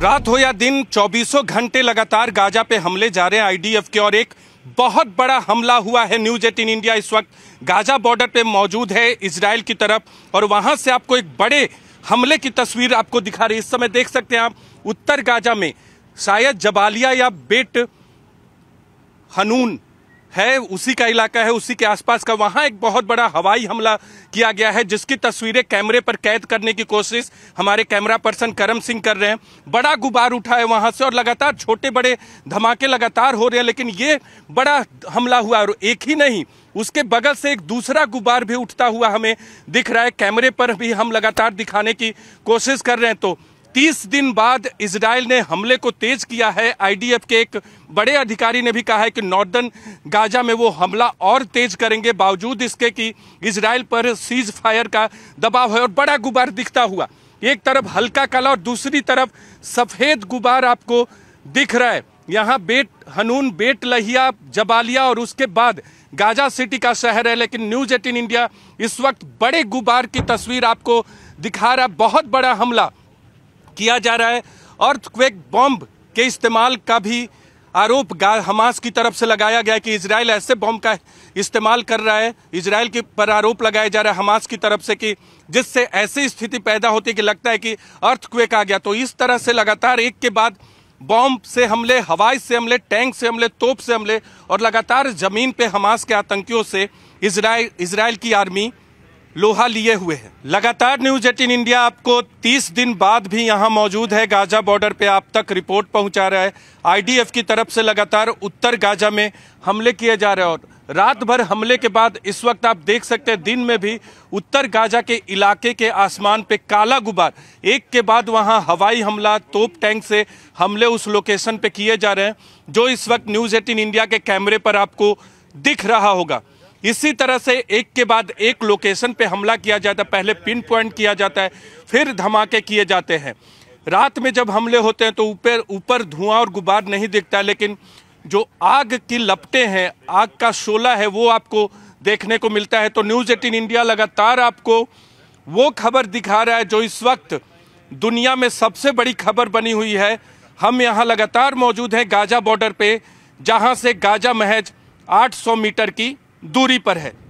रात हो या दिन, चौबीसों घंटे लगातार गाजा पे हमले जा रहे हैं आईडीएफ के और एक बहुत बड़ा हमला हुआ है न्यूज़ एटीन इंडिया इस वक्त। गाजा बॉर्डर पे मौजूद है इसराइल की तरफ़ और वहाँ से आपको एक बड़े हमले की तस्वीर आपको दिखा रही है। इस समय देख सकते हैं आप, उत्तर गाजा में शायद जबालिया या बेट हनून है, उसी का इलाका है, उसी के आसपास का वहाँ एक बहुत बड़ा हवाई हमला किया गया है, जिसकी तस्वीरें कैमरे पर कैद करने की कोशिश हमारे कैमरा पर्सन करम सिंह कर रहे हैं। बड़ा गुबार उठा है वहाँ से और लगातार छोटे बड़े धमाके लगातार हो रहे हैं, लेकिन ये बड़ा हमला हुआ और एक ही नहीं, उसके बगल से एक दूसरा गुबार भी उठता हुआ हमें दिख रहा है, कैमरे पर भी हम लगातार दिखाने की कोशिश कर रहे हैं। तो तीस दिन बाद इसराइल ने हमले को तेज किया है, आईडीएफ के एक बड़े अधिकारी ने भी कहा है कि नॉर्दर्न गाजा में वो हमला और तेज करेंगे, बावजूद इसके कि इसराइल पर सीज फायर का दबाव है और बड़ा गुबार दिखता हुआ। एक तरफ़ हल्का काला और दूसरी तरफ़ सफ़ेद गुबार आपको दिख रहा है। यहाँ बेट, हनून, बेट लहिया, जबालिया और उसके बाद गाजा सिटी का शहर है, लेकिन न्यूज़ एटीन इंडिया इस वक्त बड़े गुबार की तस्वीर आपको दिखा रहा है। बहुत बड़ा हमला किया जा रहा है अर्थक्वेक बॉम्ब के इस्तेमाल का भी आरोप हमास की तरफ़ से लगाया गया कि इसराइल ऐसे बॉम्ब का इस्तेमाल कर रहा है, इसराइल के पर आरोप लगाया जा रहा है हमास की तरफ़ से कि जिससे ऐसी स्थिति पैदा होती है कि लगता है कि अर्थक्वेक आ गया। तो इस तरह से लगातार एक के बाद बॉम्ब से हमले, हवाई से हमले, टैंक से हमले, तोप से हमले और लगातार ज़मीन पे हमास के आतंकियों से इसराइल इसराइल की आर्मी लोहा लिए हुए है। लगातार न्यूज़ एटीन इंडिया आपको 30 दिन बाद भी यहाँ मौजूद है। गाजा बॉर्डर पे आप तक रिपोर्ट पहुँचा रहा है। आईडीएफ की तरफ़ से लगातार उत्तर गाजा में हमले किए जा रहे हैं और रात भर हमले के बाद इस वक्त आप देख सकते हैं, दिन में भी उत्तर गाजा के इलाके के आसमान पे काला गुबार एक के बाद वहाँ हवाई हमला, तोप टैंक से हमले उस लोकेशन पे किए जा रहे हैं, जो इस वक्त न्यूज़ एटीन इंडिया के कैमरे पर आपको दिख रहा होगा। इसी तरह से एक के बाद एक लोकेशन पे हमला किया जाता है। पहले पिन पॉइंट किया जाता है, फिर धमाके किए जाते हैं। रात में जब हमले होते हैं तो ऊपर ऊपर धुआँ और गुबार नहीं दिखता लेकिन जो आग की लपटें हैं, आग का शोला है, वो आपको देखने को मिलता है। तो न्यूज़ एटीन इंडिया लगातार आपको वो खबर दिखा रहा है जो इस वक्त दुनिया में सबसे बड़ी खबर बनी हुई है। हम यहाँ लगातार मौजूद हैं गाजा बॉर्डर पे, जहाँ से गाजा महज 800 मीटर की दूरी पर है।